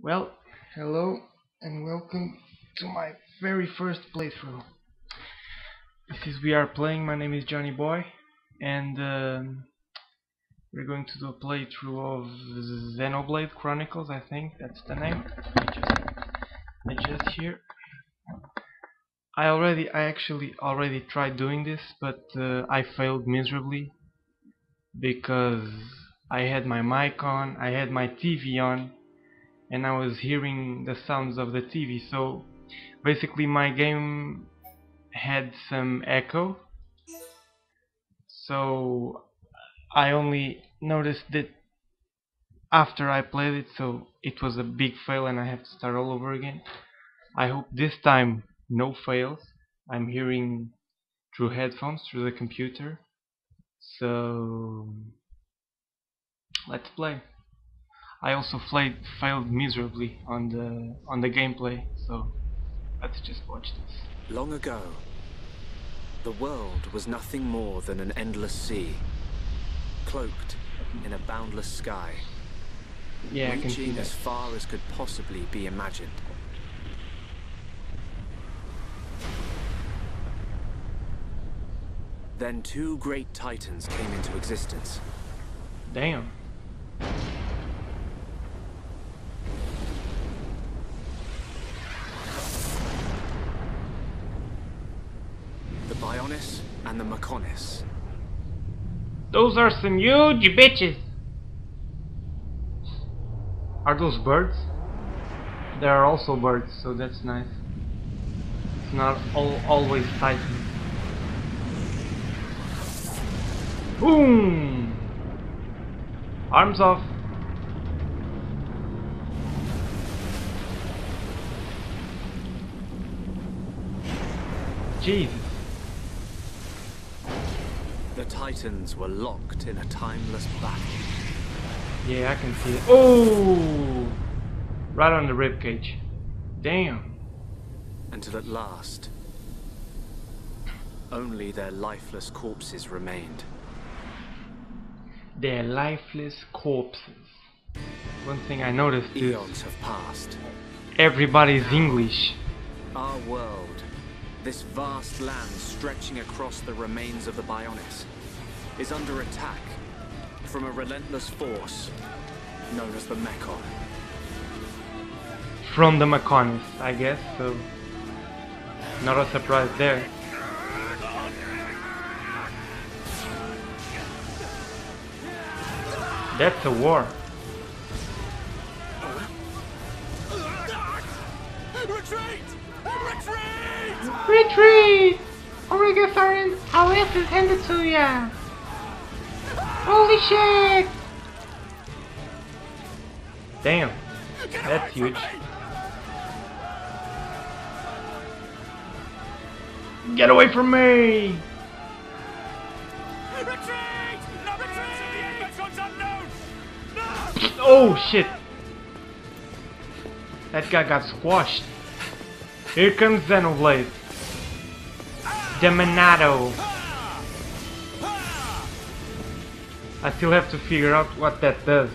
Well, hello and welcome to my very first playthrough. This is we are playing. My name is Johnny Boy, and um, we're going to do a playthrough of Xenoblade Chronicles. I think that's the name. I just, I just here. I already, I actually already tried doing this, but uh, I failed miserably because I had my mic on, I had my TV on, and I was hearing the sounds of the TV. So basically, my game had some echo. So I only noticed that after I played it, so it was a big fail and I have to start all over again. I hope this time no fails. I'm hearing through headphones through the computer. So let's play. I also played, failed miserably on the on the gameplay, so let's just watch this. Long ago, the world was nothing more than an endless sea, cloaked in a boundless sky, Yeah, I can see reaching as far as could possibly be imagined. Then two great titans came into existence. Damn. Those are some huge bitches. Are those birds? There are also birds, so that's nice. It's not all always Titan. Boom! Arms off. Jesus. The titans were locked in a timeless battle. Yeah, I can see it. Oh! Right on the rib cage. Damn. until at last only their lifeless corpses remained. They're lifeless corpses. One thing I noticed is Eons have passed. everybody's English. Our world, this vast land stretching across the remains of the Bionis, is under attack from a relentless force known as the Mechon. From the Mechonis, I guess, so not a surprise there. That's a war. Retreat! Retreat! Retreat! Omega Siren, our ass is handed to ya! Holy shit! Damn, that's huge. Get away from me! Retreat! No retreat! The Mechon's unknown! No! Oh shit! That guy got squashed. Here comes Xenoblade. Demonato. I still have to figure out what that does.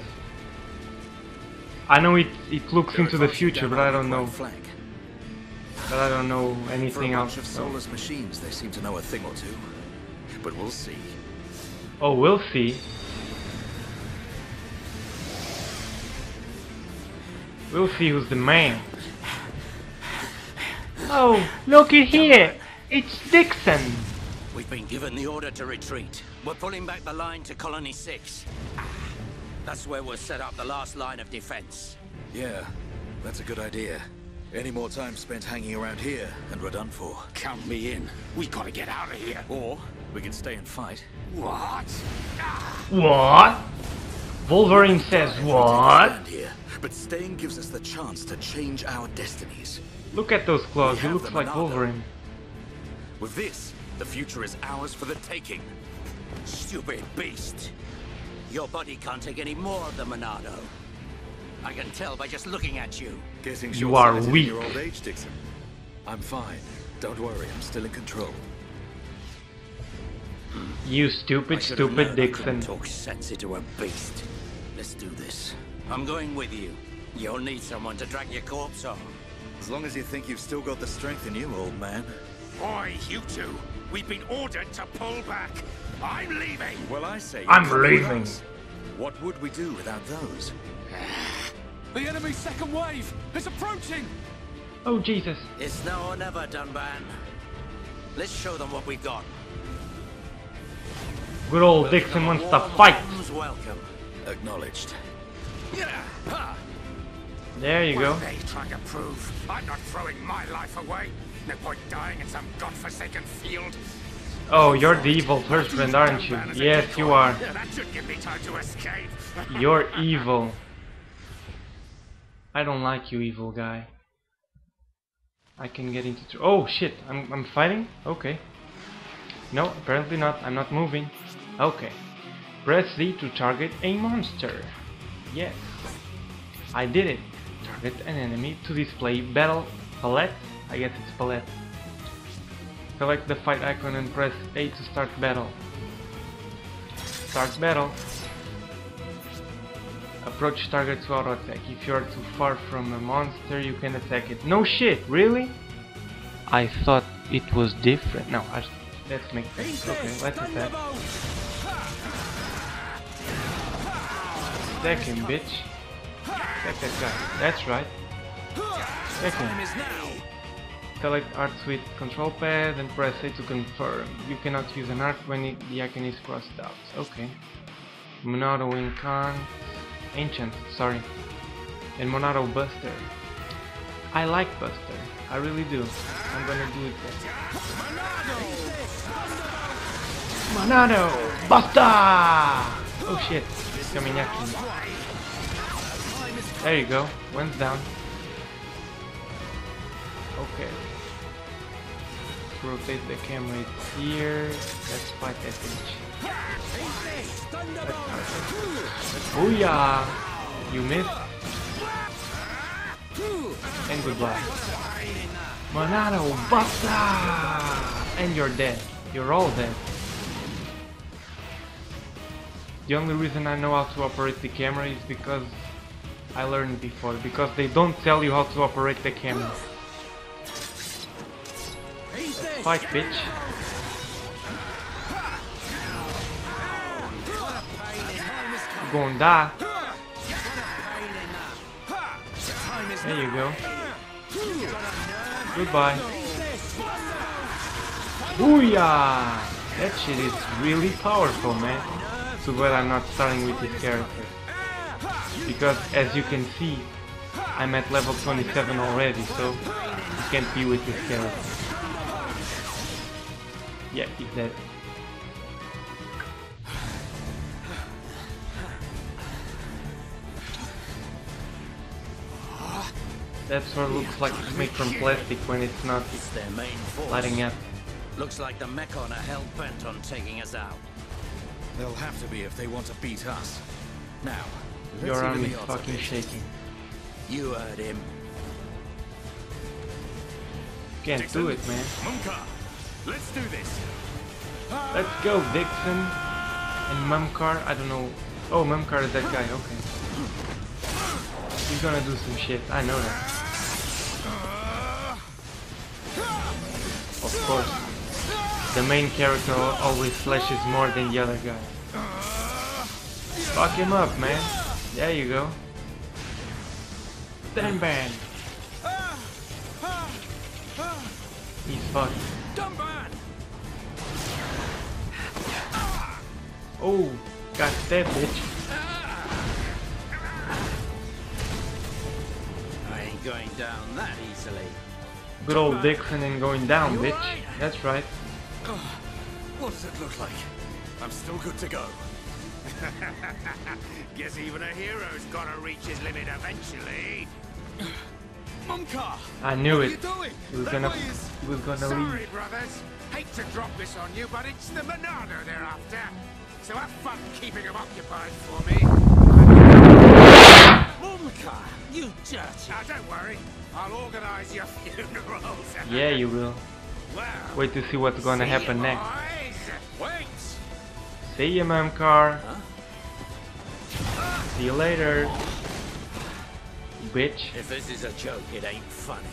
I know it it looks into the future, but I don't know. But I don't know anything else. of soulless machines, they seem to know a thing or two. But we'll see. Oh, we'll see. We'll see who's the man. Oh, looky here! It's Dickson! We've been given the order to retreat. We're pulling back the line to Colony 6. Ah, That's where we'll set up the last line of defense. Yeah, that's a good idea. Any more time spent hanging around here, and we're done for. Count me in. We gotta get out of here. Or we can stay and fight. What? What? Wolverine says Fine, we can what? Here, but staying gives us the chance to change our destinies. Look at those claws, We he looks like. Wolverine. With this, the future is ours for the taking. Stupid beast. Your body can't take any more of the Monado. I can tell by just looking at you. Getting You are weak. your old age, Dickson. I'm fine. Don't worry, I'm still in control. You stupid, stupid known I couldn't Dickson. Talk sense into a beast. Let's do this. I'm going with you. You'll need someone to drag your corpse on. As long as you think you've still got the strength in you, old man. Oi, you two! We've been ordered to pull back. I'm leaving. Well, I say... I'm leaving. What would we do without those? The enemy's second wave is approaching! Oh Jesus. It's now or never, Dunban. Let's show them what we've got. Good old Dickson wants to fight. Warm welcome. Acknowledged. Yeah. Ha. There you What go. they trying to prove? I'm not throwing my life away. No point dying in some godforsaken field. Oh, you're the evil person, aren't you? Dunban as a Yes, you are. That should give me time to escape. You're evil. I don't like you, evil guy. I can get into. Tr oh shit! I'm I'm fighting. Okay. No, apparently not. I'm not moving. Okay. Press Z to target a monster. Yes. I did it. Target an enemy to display battle palette. I guess it's palette. Select the fight icon and press A to start battle. Start battle. Approach target to auto attack. If you are too far from a monster, you can attack it. No shit, really? I thought it was different. No, I, let's make sense. Okay, let's attack. Attack him, bitch. That guy. That's right. Him. Select art with control pad and press A to confirm. You cannot use an arc when it, the icon is crossed out. Okay. Monado Incant. Ancient, sorry. And Monado Buster. I like Buster. I really do. I'm gonna do it then. Monado! Buster! Oh shit, he's coming after me. There you go, one's down. Okay. Rotate the camera here. Let's fight that bitch. Booyah! You missed. And goodbye. Monado Buster! And you're dead. You're all dead. The only reason I know how to operate the camera is because I learned before. Because they don't tell you how to operate the camera. Fight, bitch. Gonna die. There you go. Goodbye. Booyah! That shit is really powerful, man. Too bad I'm not starting with this character. Because, as you can see, I'm at level 27 already, so you can't be with this character. Yeah, he's dead. That sword looks like it's made from plastic when it's not It's their main force. lighting up. Looks like the Mechon are hell bent on taking us out. They'll have to be if they want to beat us. Now, Your even arm is fucking shaking. You heard him. Can't do it, man. Mumkhar, let's do this. Let's go, Dickson. And Mumkhar, I don't know. Oh, Mumkhar is that guy, okay. He's gonna do some shit, I know that. Of course. The main character always flashes more than the other guy. Fuck him up, man. There you go. Stand bang. He's fucked. Oh, got that bitch. I ain't going down that easily. Good old Dickson and going down, bitch. That's right. What does it look like? I'm still good to go. Guess even a hero's gotta reach his limit eventually. Mumkhar! I knew What are it. you doing? He was That gonna, way is- he was gonna Sorry, leave. brothers. Hate to drop this on you, but it's the Monado they're after. So have fun keeping them occupied for me. Mumkhar, you dirty. Now, don't worry. I'll organize your funerals. Yeah, you will. Well, Wait to see what's gonna see happen you, next. boys. Wait. See ya, Mumkhar. See you later. bitch. If this is a joke, it ain't funny.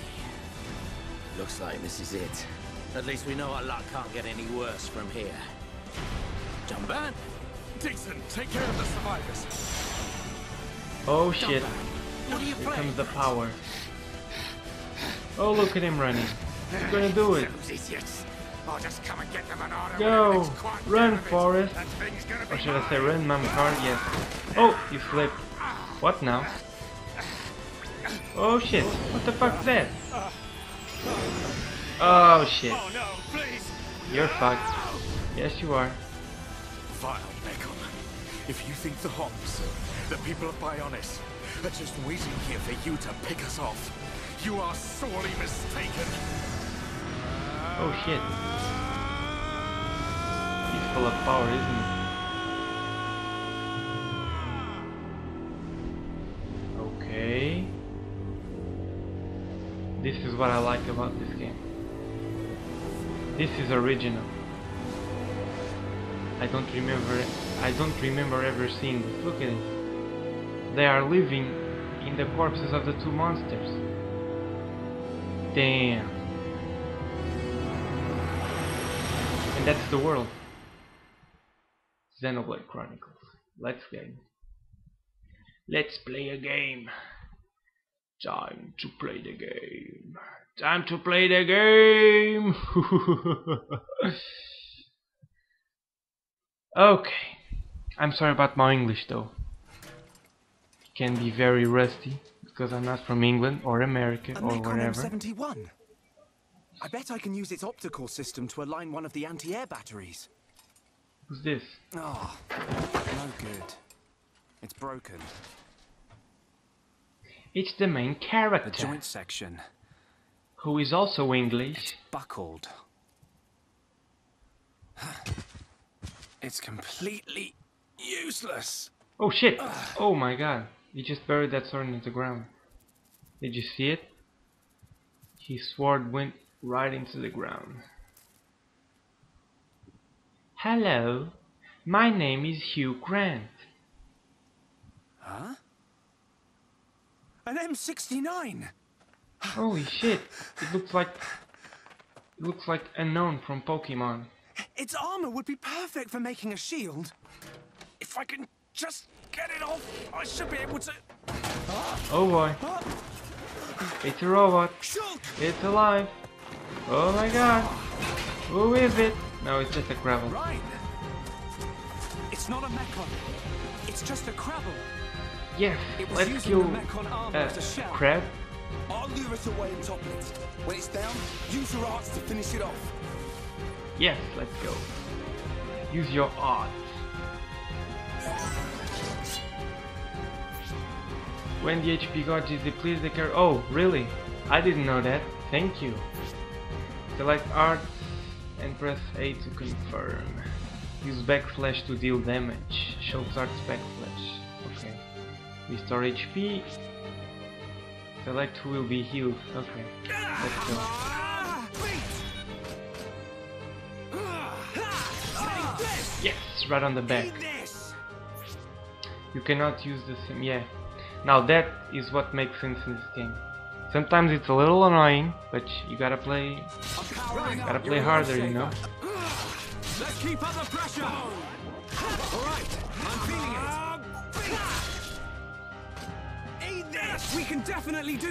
Looks like this is it. At least we know our luck can't get any worse from here. Jump in. Dickson, take care of the survivors. Oh shit, What are you here playing? comes the power. Oh, look at him running. He's gonna do it. I'll just come and get them an order. Go. when the next quad Run. Forrest. That thing's gonna be Or should I say run, mom car? Yes. Oh, you slipped. What now? Oh shit, what the fuck's that? Oh shit, Oh no, please. you're fucked. Yes you are. Vile Mechon. If you think the Homs, the people of Bionis, are just waiting here for you to pick us off, you are sorely mistaken. Oh shit. He's full of power, isn't he? Okay. This is what I like about this game. This is original. I don't remember I don't remember ever seeing this. Look at it. They are living in the corpses of the two monsters. Damn. And that's the world. Xenoblade Chronicles. Let's game. Let's play a game. Time to play the game. Time to play the game. okay. I'm sorry about my English though. It can be very rusty because I'm not from England or America or wherever. M71. I bet I can use its optical system to align one of the anti-air batteries. Who's this? Oh, no good. It's broken. It's the main character. The joint section who is also English. It's buckled. It's completely useless. Oh shit! Oh my god. He just buried that sword into the ground. Did you see it? His sword went right into the ground. Hello, my name is Hugh Grant. Huh? An M69. Holy shit! It looks like it looks like unknown from Pokemon. Its armor would be perfect for making a shield. If I can just get it off, I should be able to. Oh boy, it's a robot. It's alive. Oh my god. Who is it? No, it's just a gravel. Right. It's not a Mechon. It's just a Krabble. Yes, It let's kill the Mechon armor uh, as a crab. I'll lure it away and topple it. When it's down, use your arts to finish it off. Yes, let's go. Use your arts. When the HP gauge is depleted, the character. Oh, really? I didn't know that. Thank you. Select arts and press A to confirm. Use Back Slash to deal damage. Show arts Back Slash. Okay. Restore HP. Select who will be healed. Okay. Let's go. Yes, right on the back. You cannot use the same. Yeah. Now that is what makes sense in this game. Sometimes it's a little annoying, but you gotta play. Gotta play harder, you know. Let's keep up the pressure. All right, I'm feeling it. Ah, Eat this. We can definitely do